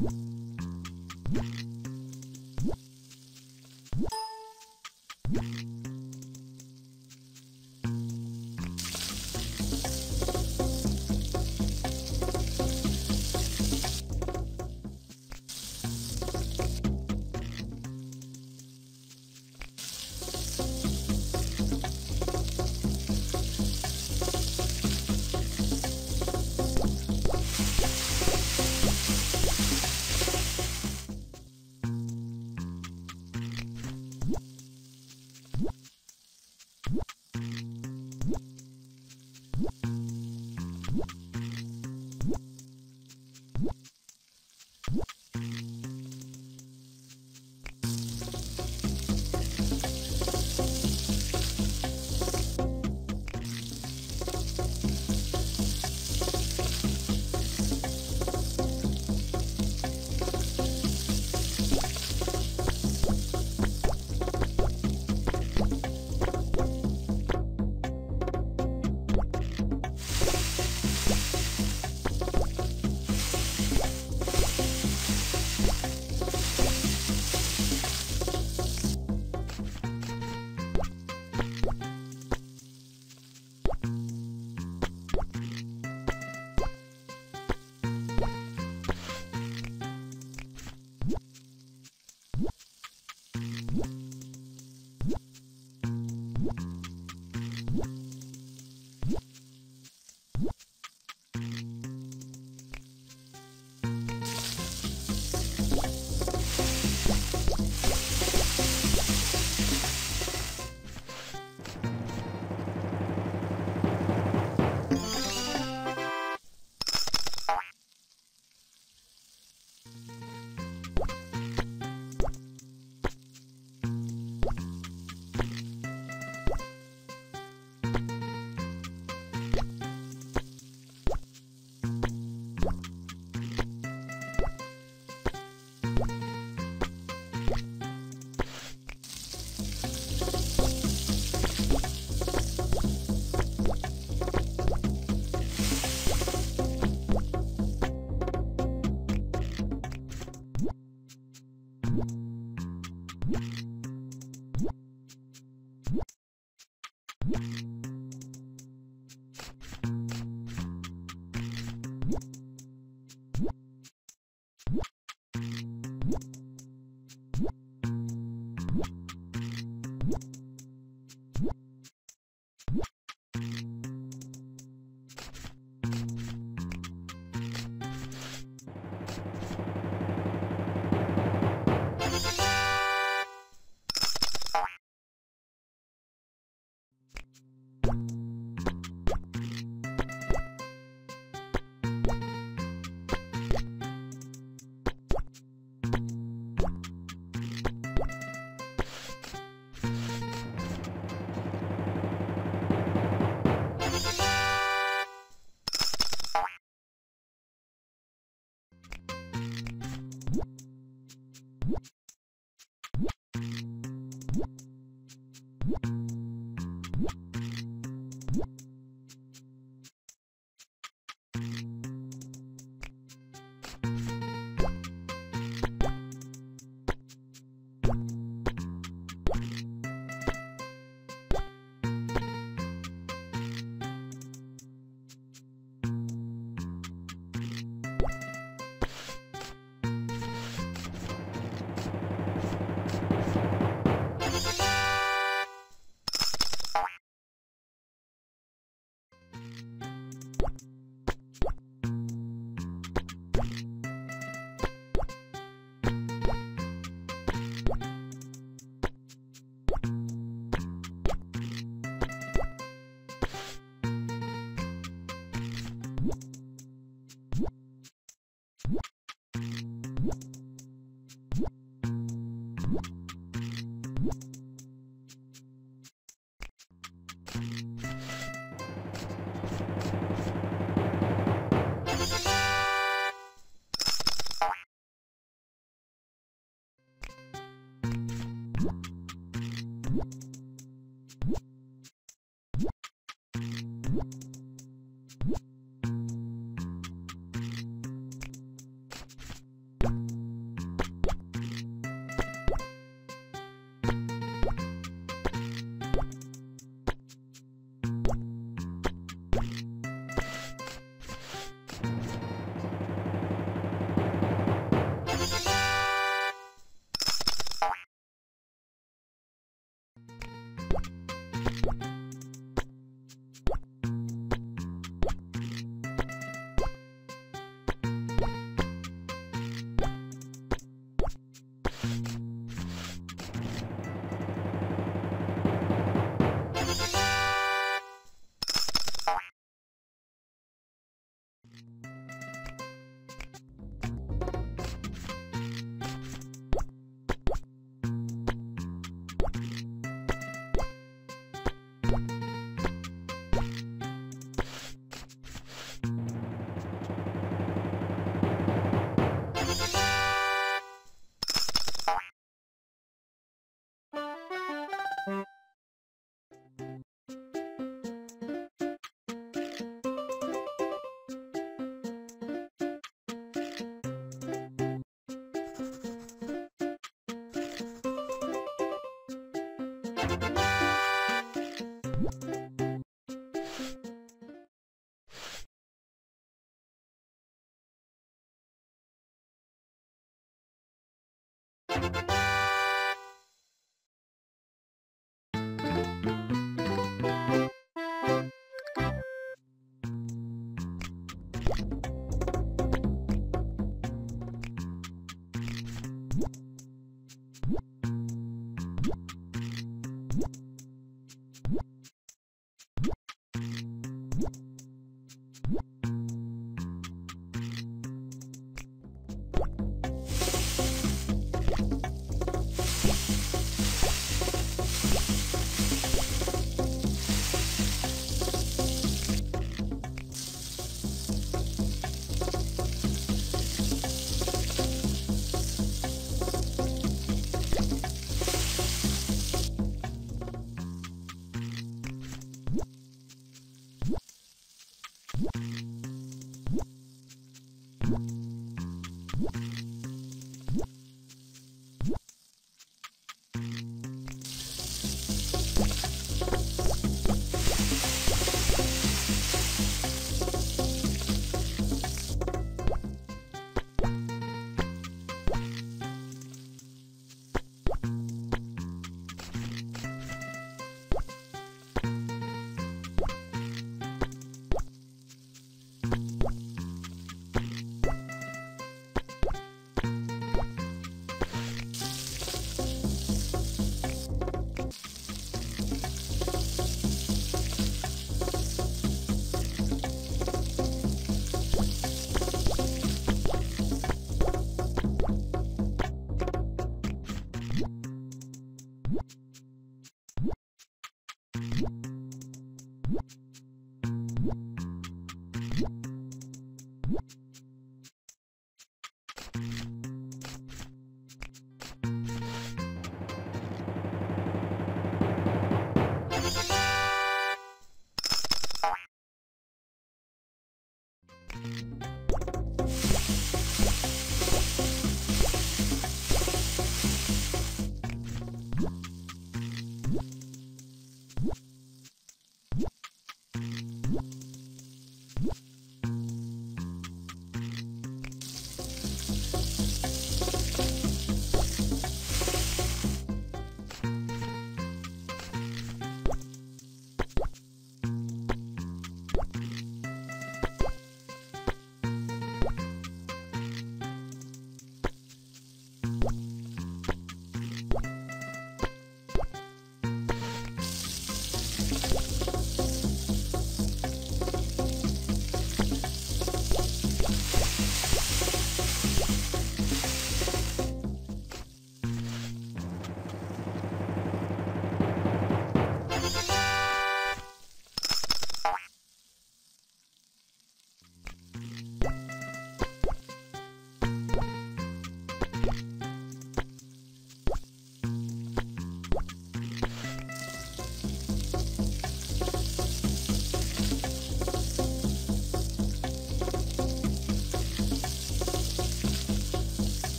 Bye. you Bye.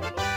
Bye.